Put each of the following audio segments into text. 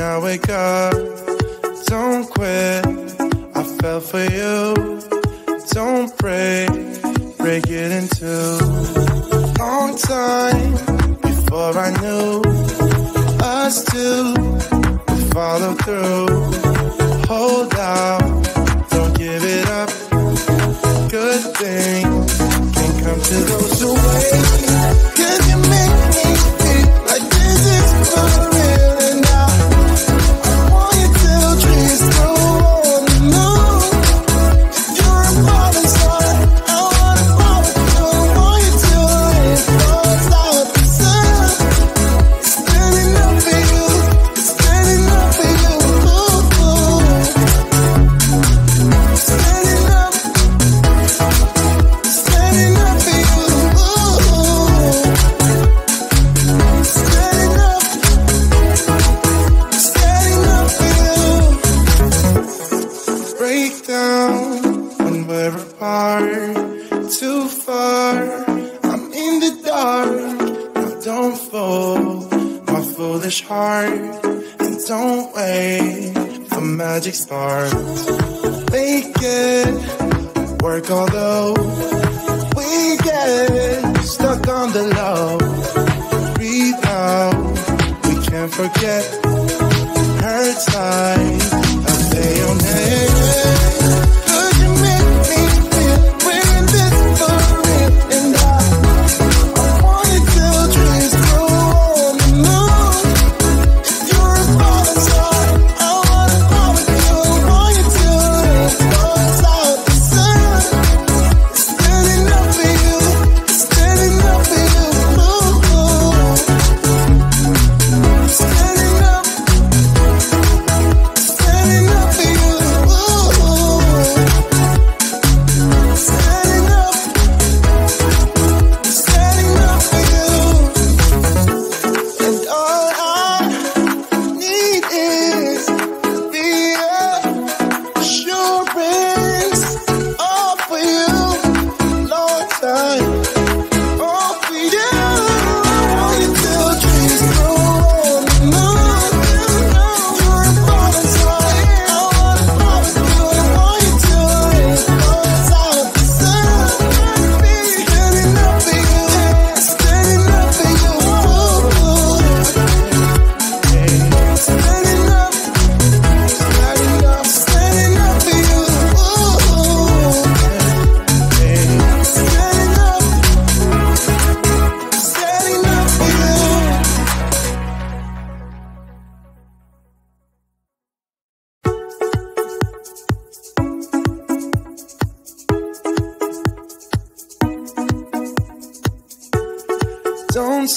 I wake up. Don't quit, I fell for you. Don't break, break it in two. Long time before I knew us two would follow through. down when we're apart. Too far, I'm in the dark. Now don't fool my foolish heart. And don't wait for magic sparks. Make it work, although we get stuck on the low. Breathe out, we can't forget. Hurts like a bayonet.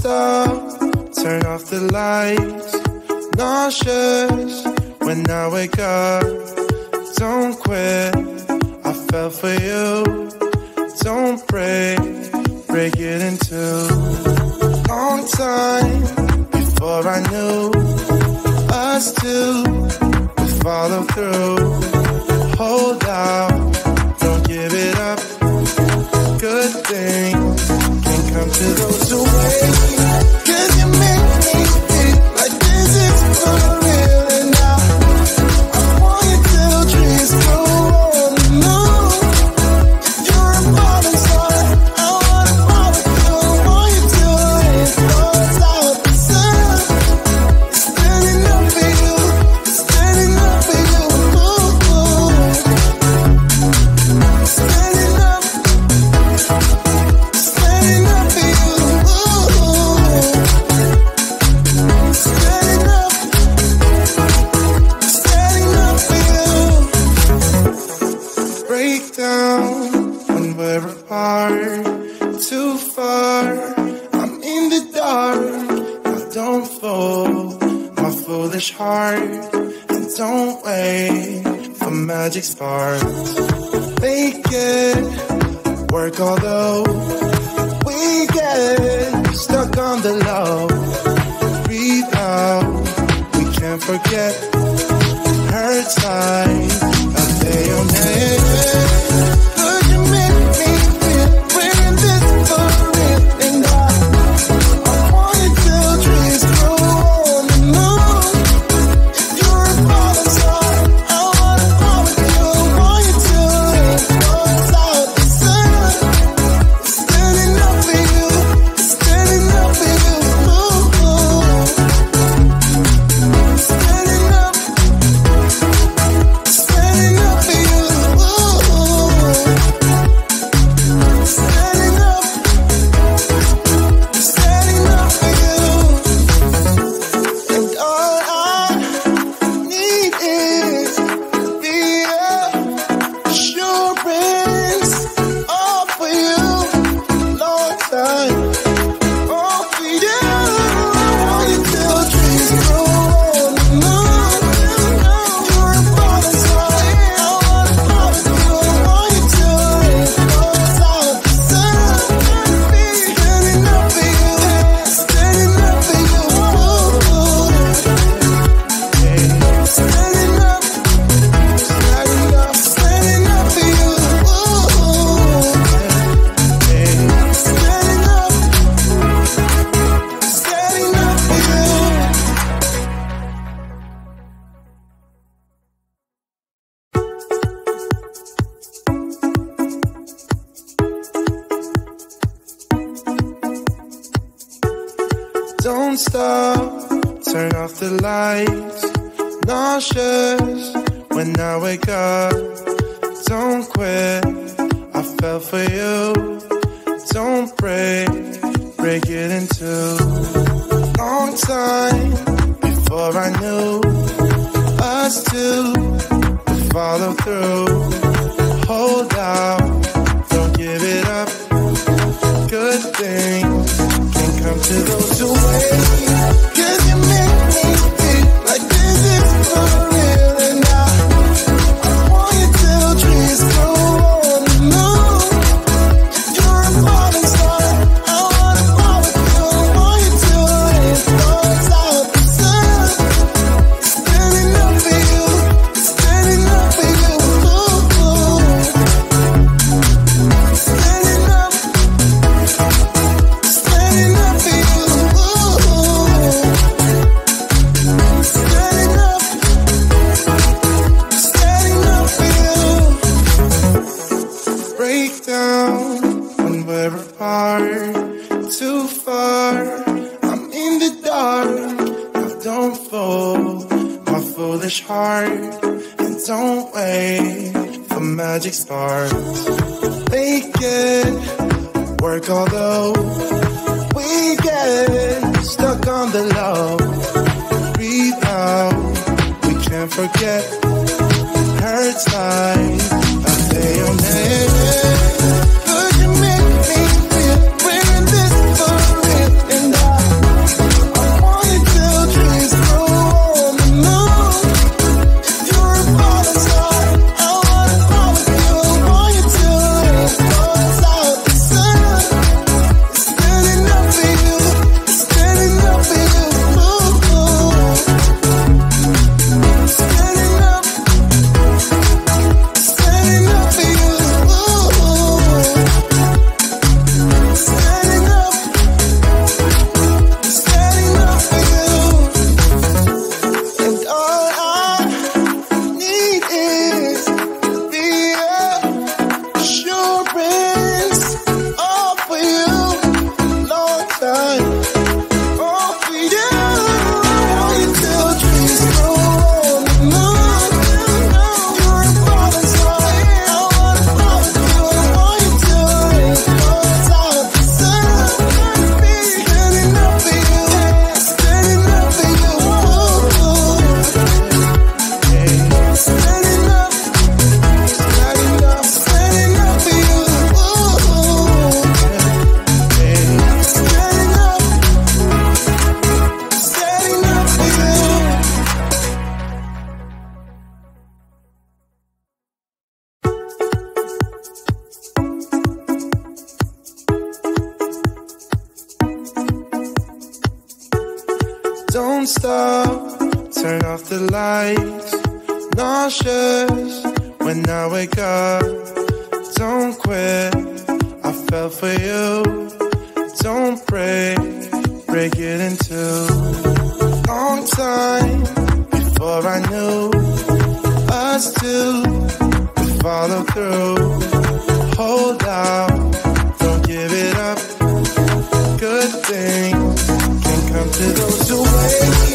stop, turn off the lights. Nauseous when I wake up. Don't quit, I fell for you. Don't break, break it in two. Long time before I knew us two would follow through. Foolish heart and don't wait for magic sparks. Make it work, although we get stuck on the low. Breathe out, we can't forget. Hurts like a bayonet. Don't stop, turn off the lights. Nauseous when I wake up. Don't quit, I fell for you. Don't break, break it in two. Long time before I knew us two would follow through. Hold out work although we get stuck on the low. Breathe out, we can't forget. Hurts like a bayonet. friend. Don't quit. I fell for you. Don't break. Break it in two. Long time before I knew us two would follow through. Hold out. Don't give it up. Good things can come to those who wait.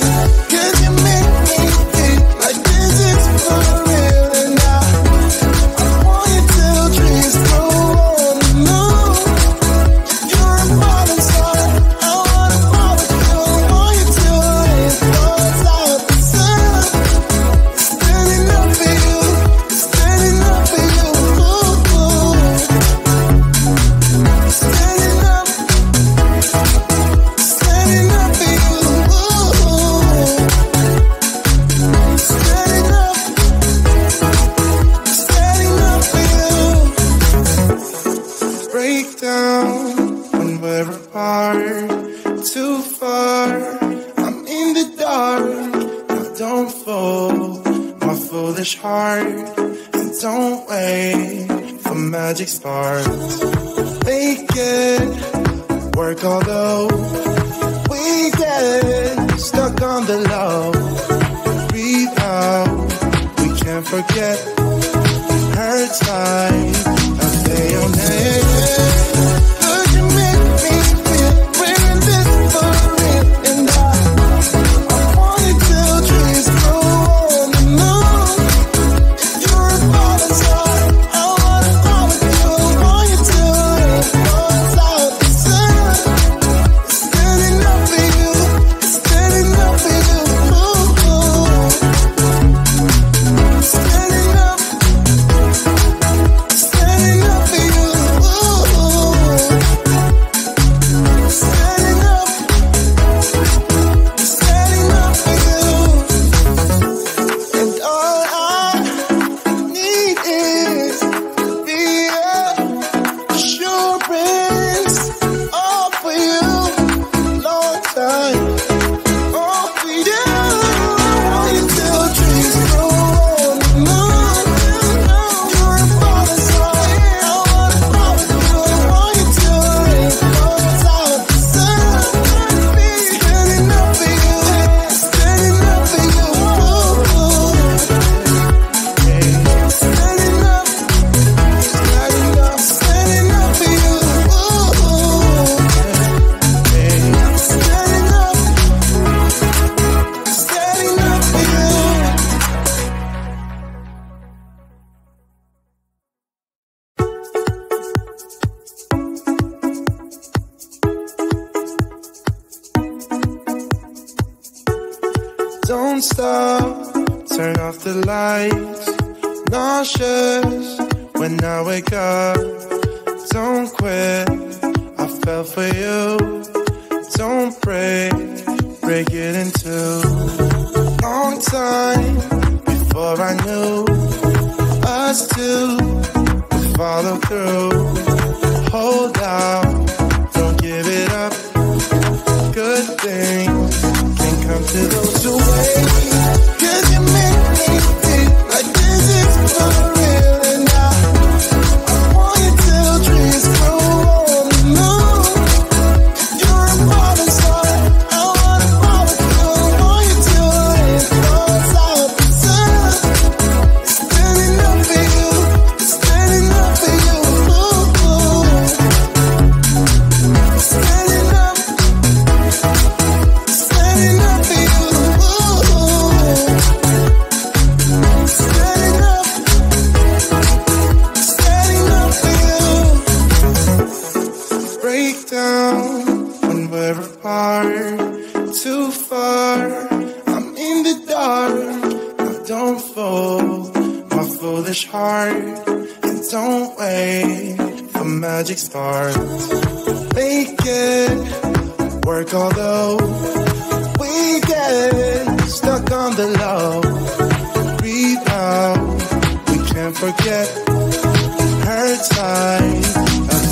far, too far. I'm in the dark. I don't fall. my foolish heart. And don't wait for magic sparks. Make it work, although we get stuck on the low. Breathe out. We can't forget. Hurts like a bayonet. Lights. Nauseous when I wake up. Don't quit, I fell for you. Don't break, break it in two. Long time before I knew us two would follow through. Hold out, far. I'm in the dark. Now don't fold my foolish heart, and don't wait for magic sparks. Make it work, although we get stuck on the low. Breathe out, we can't forget her time of